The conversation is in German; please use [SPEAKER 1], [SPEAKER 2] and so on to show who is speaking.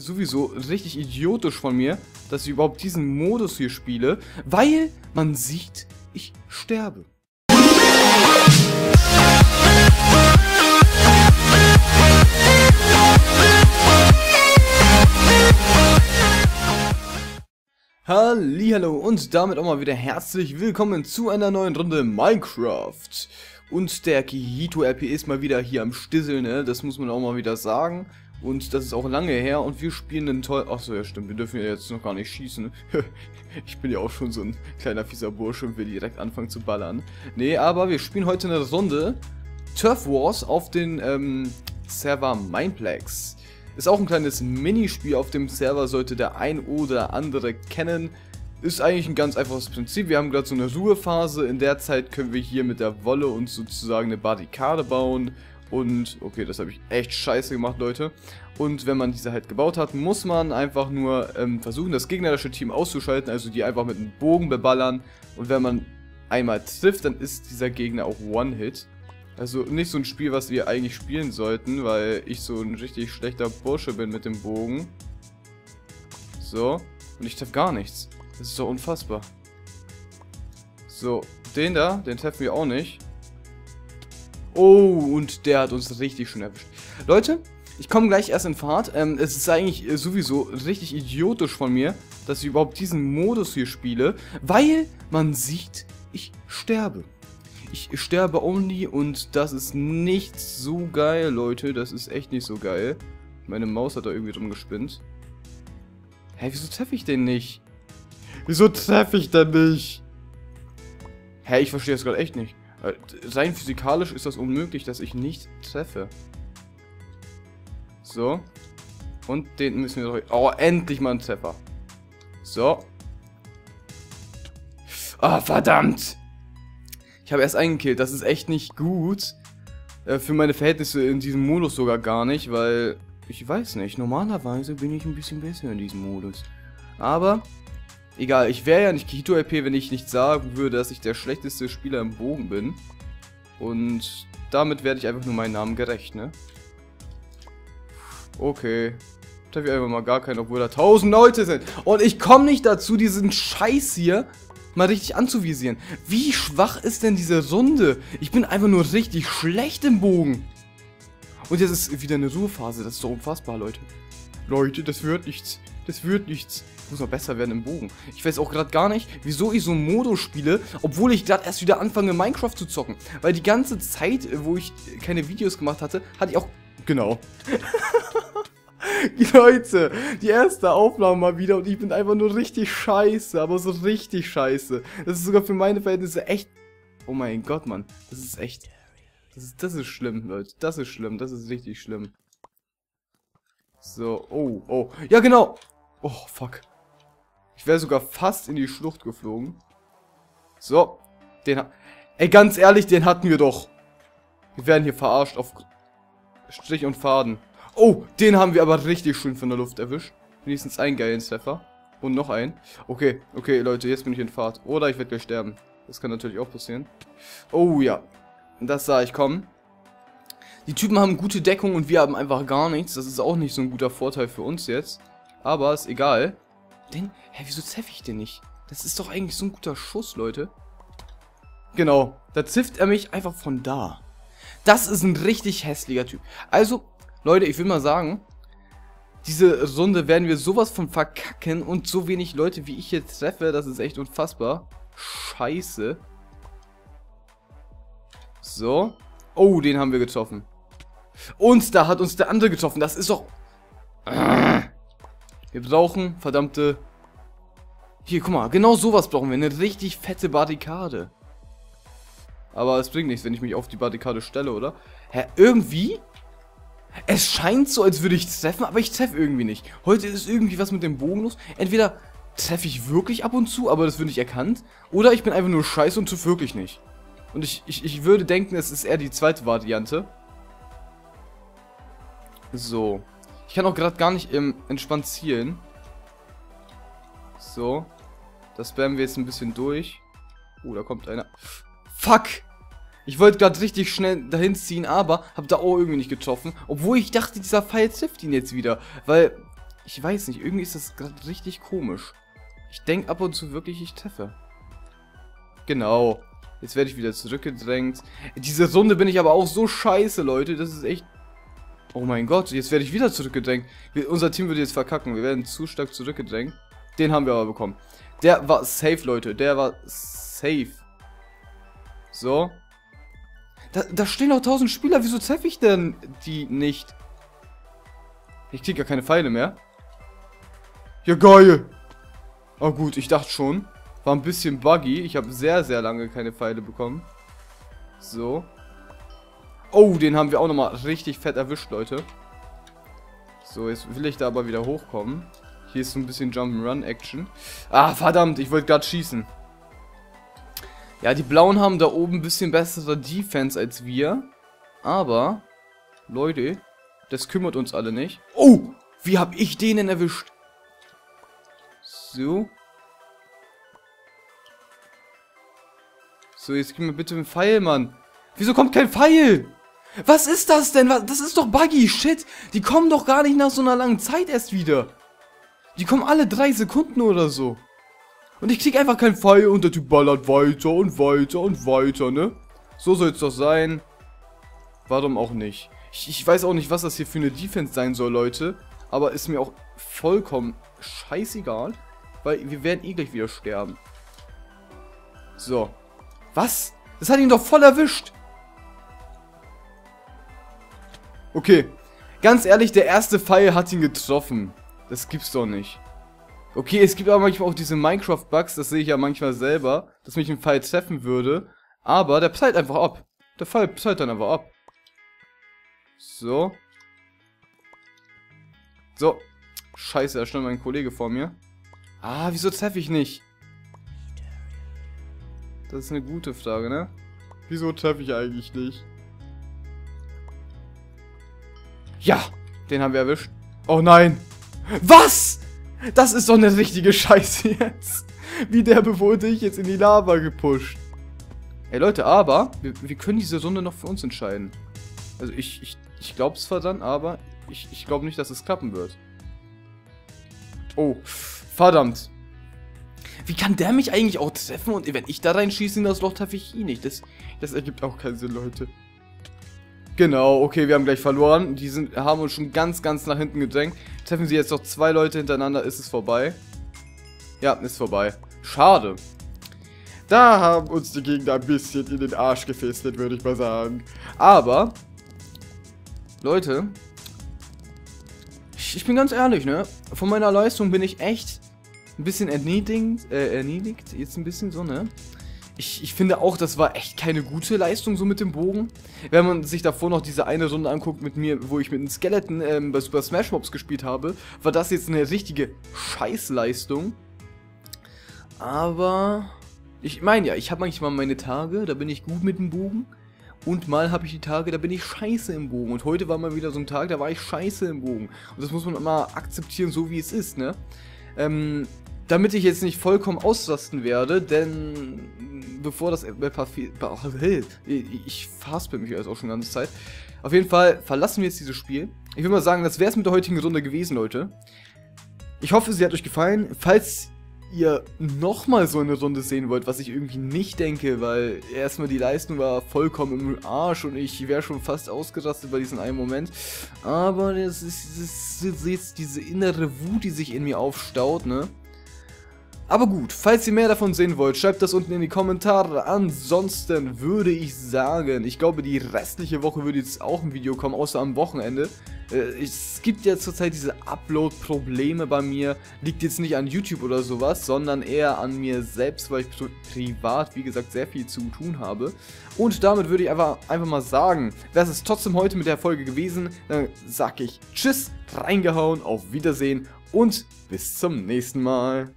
[SPEAKER 1] sowieso richtig idiotisch von mir, dass ich überhaupt diesen Modus hier spiele, weil man sieht, ich sterbe. Hallo und damit auch mal wieder herzlich willkommen zu einer neuen Runde Minecraft. Und der Kihito RP ist mal wieder hier am Stisseln, ne? das muss man auch mal wieder sagen. Und das ist auch lange her und wir spielen einen toll... Achso, ja stimmt, wir dürfen ja jetzt noch gar nicht schießen. ich bin ja auch schon so ein kleiner fieser Bursche und will direkt anfangen zu ballern. Nee, aber wir spielen heute eine Runde Turf Wars auf den ähm, Server Mineplex. Ist auch ein kleines Minispiel auf dem Server, sollte der ein oder andere kennen. Ist eigentlich ein ganz einfaches Prinzip. Wir haben gerade so eine Ruhephase. In der Zeit können wir hier mit der Wolle uns sozusagen eine Barrikade bauen und, okay, das habe ich echt scheiße gemacht, Leute. Und wenn man diese halt gebaut hat, muss man einfach nur ähm, versuchen, das gegnerische Team auszuschalten, also die einfach mit einem Bogen beballern. Und wenn man einmal trifft, dann ist dieser Gegner auch One-Hit. Also nicht so ein Spiel, was wir eigentlich spielen sollten, weil ich so ein richtig schlechter Bursche bin mit dem Bogen. So. Und ich treffe gar nichts. Das ist doch unfassbar. So, den da, den treffen wir auch nicht. Oh, und der hat uns richtig schön erwischt. Leute, ich komme gleich erst in Fahrt. Ähm, es ist eigentlich äh, sowieso richtig idiotisch von mir, dass ich überhaupt diesen Modus hier spiele, weil man sieht, ich sterbe. Ich sterbe only und das ist nicht so geil, Leute. Das ist echt nicht so geil. Meine Maus hat da irgendwie drum gespinnt. Hä, wieso treffe ich den nicht? Wieso treffe ich den nicht? Hä, ich verstehe das gerade echt nicht. Äh, rein physikalisch ist das unmöglich, dass ich nicht treffe. So. Und den müssen wir doch... Oh, endlich mal ein Treffer. So. Ah, oh, verdammt. Ich habe erst eingekillt. Das ist echt nicht gut. Äh, für meine Verhältnisse in diesem Modus sogar gar nicht, weil... Ich weiß nicht. Normalerweise bin ich ein bisschen besser in diesem Modus. Aber Egal, ich wäre ja nicht Kihito IP, wenn ich nicht sagen würde, dass ich der schlechteste Spieler im Bogen bin. Und damit werde ich einfach nur meinen Namen gerecht, ne? Okay. Da habe ich einfach mal gar keinen, obwohl da tausend Leute sind. Und ich komme nicht dazu, diesen Scheiß hier mal richtig anzuvisieren. Wie schwach ist denn diese Runde? Ich bin einfach nur richtig schlecht im Bogen. Und jetzt ist wieder eine Ruhephase. Das ist doch unfassbar, Leute. Leute, das wird nichts. Das wird nichts. Ich muss noch besser werden im Bogen. Ich weiß auch gerade gar nicht, wieso ich so Modus spiele, obwohl ich gerade erst wieder anfange, Minecraft zu zocken. Weil die ganze Zeit, wo ich keine Videos gemacht hatte, hatte ich auch... Genau. Leute, die erste Aufnahme mal wieder und ich bin einfach nur richtig scheiße, aber so richtig scheiße. Das ist sogar für meine Verhältnisse echt... Oh mein Gott, Mann. Das ist echt... Das ist, das ist schlimm, Leute. Das ist schlimm. Das ist richtig schlimm. So, oh, oh. Ja, genau. Oh, fuck. Ich wäre sogar fast in die Schlucht geflogen. So. Den Ey, ganz ehrlich, den hatten wir doch. Wir werden hier verarscht auf Strich und Faden. Oh, den haben wir aber richtig schön von der Luft erwischt. Wenigstens einen geilen Treffer. Und noch einen. Okay, okay, Leute, jetzt bin ich in Fahrt. Oder ich werde gleich sterben. Das kann natürlich auch passieren. Oh ja. Das sah ich kommen. Die Typen haben gute Deckung und wir haben einfach gar nichts. Das ist auch nicht so ein guter Vorteil für uns jetzt. Aber ist egal. Den? Hä, wieso zeffe ich den nicht? Das ist doch eigentlich so ein guter Schuss, Leute. Genau, da zifft er mich einfach von da. Das ist ein richtig hässlicher Typ. Also, Leute, ich will mal sagen, diese Runde werden wir sowas von verkacken und so wenig Leute, wie ich jetzt treffe, das ist echt unfassbar. Scheiße. So. Oh, den haben wir getroffen. Und da hat uns der andere getroffen. Das ist doch... Wir brauchen verdammte... Hier, guck mal, genau sowas brauchen wir. Eine richtig fette Barrikade. Aber es bringt nichts, wenn ich mich auf die Barrikade stelle, oder? Hä, irgendwie? Es scheint so, als würde ich treffen, aber ich treffe irgendwie nicht. Heute ist irgendwie was mit dem Bogen los. Entweder treffe ich wirklich ab und zu, aber das wird nicht erkannt. Oder ich bin einfach nur scheiße und treffe wirklich nicht. Und ich, ich, ich würde denken, es ist eher die zweite Variante. So. Ich kann auch gerade gar nicht im entspannt zielen. So. Das spammen wir jetzt ein bisschen durch. Oh, da kommt einer. Fuck! Ich wollte gerade richtig schnell dahin ziehen, aber habe da auch irgendwie nicht getroffen. Obwohl ich dachte, dieser Pfeil trifft ihn jetzt wieder. Weil Ich weiß nicht, irgendwie ist das gerade richtig komisch. Ich denke ab und zu wirklich, ich treffe. Genau. Jetzt werde ich wieder zurückgedrängt. Diese Runde bin ich aber auch so scheiße, Leute. Das ist echt... Oh mein Gott, jetzt werde ich wieder zurückgedrängt. Wir, unser Team würde jetzt verkacken. Wir werden zu stark zurückgedrängt. Den haben wir aber bekommen. Der war safe, Leute. Der war safe. So. Da, da stehen noch tausend Spieler. Wieso treffe ich denn die nicht? Ich kriege ja keine Pfeile mehr. Ja, geil. Oh gut, ich dachte schon. War ein bisschen buggy. Ich habe sehr, sehr lange keine Pfeile bekommen. So. Oh, den haben wir auch nochmal richtig fett erwischt, Leute. So, jetzt will ich da aber wieder hochkommen. Hier ist so ein bisschen Jump'n'Run-Action. Ah, verdammt, ich wollte gerade schießen. Ja, die Blauen haben da oben ein bisschen bessere Defense als wir. Aber, Leute, das kümmert uns alle nicht. Oh, wie hab ich den denn erwischt? So. So, jetzt gib mir bitte einen Pfeil, Mann. Wieso kommt kein Pfeil? Was ist das denn? Das ist doch Buggy. Shit. Die kommen doch gar nicht nach so einer langen Zeit erst wieder. Die kommen alle drei Sekunden oder so. Und ich krieg einfach keinen Pfeil und der Typ ballert weiter und weiter und weiter, ne? So soll es doch sein. Warum auch nicht? Ich, ich weiß auch nicht, was das hier für eine Defense sein soll, Leute. Aber ist mir auch vollkommen scheißegal. Weil wir werden eh gleich wieder sterben. So. Was? Das hat ihn doch voll erwischt. Okay. Ganz ehrlich, der erste Pfeil hat ihn getroffen. Das gibt's doch nicht. Okay, es gibt aber manchmal auch diese Minecraft-Bugs, das sehe ich ja manchmal selber, dass mich ein Pfeil treffen würde. Aber der pfeilt einfach ab. Der Pfeil pfeilt dann einfach ab. So. So. Scheiße, da stand mein Kollege vor mir. Ah, wieso treffe ich nicht? Das ist eine gute Frage, ne? Wieso treffe ich eigentlich nicht? Ja, den haben wir erwischt. Oh nein. Was? Das ist doch eine richtige Scheiße jetzt. Wie der wurde ich jetzt in die Lava gepusht. Ey Leute, aber wir, wir, können diese Runde noch für uns entscheiden. Also ich, ich, ich glaube es zwar dann, aber ich, ich glaube nicht, dass es klappen wird. Oh, verdammt. Wie kann der mich eigentlich auch treffen und wenn ich da reinschieße in das Loch, treffe ich ihn nicht. Das, das ergibt auch keinen Sinn, Leute. Genau, okay, wir haben gleich verloren. Die sind, haben uns schon ganz, ganz nach hinten gedrängt. Treffen sie jetzt noch zwei Leute hintereinander, ist es vorbei. Ja, ist vorbei. Schade. Da haben uns die Gegner ein bisschen in den Arsch gefesselt, würde ich mal sagen. Aber, Leute, ich, ich, bin ganz ehrlich, ne? Von meiner Leistung bin ich echt ein bisschen erniedrigt, äh, erniedrigt, jetzt ein bisschen so, ne? Ich, ich finde auch, das war echt keine gute Leistung so mit dem Bogen. Wenn man sich davor noch diese eine Runde anguckt mit mir, wo ich mit einem Skeleton ähm, bei Super Smash Mobs gespielt habe, war das jetzt eine richtige Scheißleistung. Aber ich meine ja, ich habe manchmal meine Tage, da bin ich gut mit dem Bogen. Und mal habe ich die Tage, da bin ich scheiße im Bogen. Und heute war mal wieder so ein Tag, da war ich scheiße im Bogen. Und das muss man immer akzeptieren, so wie es ist, ne? Ähm, damit ich jetzt nicht vollkommen ausrasten werde, denn bevor das ich faspel mich jetzt auch schon die ganze Zeit. Auf jeden Fall verlassen wir jetzt dieses Spiel. Ich will mal sagen, das wäre es mit der heutigen Runde gewesen, Leute. Ich hoffe, sie hat euch gefallen. Falls ihr nochmal so eine Runde sehen wollt, was ich irgendwie nicht denke, weil erstmal die Leistung war vollkommen im Arsch und ich wäre schon fast ausgerastet bei diesem einen Moment. Aber das ist, das ist jetzt diese innere Wut, die sich in mir aufstaut, ne? Aber gut, falls ihr mehr davon sehen wollt, schreibt das unten in die Kommentare. Ansonsten würde ich sagen, ich glaube die restliche Woche würde jetzt auch ein Video kommen, außer am Wochenende. Äh, es gibt ja zurzeit diese Upload-Probleme bei mir. Liegt jetzt nicht an YouTube oder sowas, sondern eher an mir selbst, weil ich privat, wie gesagt, sehr viel zu tun habe. Und damit würde ich einfach, einfach mal sagen, wäre es trotzdem heute mit der Folge gewesen, dann sag ich Tschüss, reingehauen, auf Wiedersehen und bis zum nächsten Mal.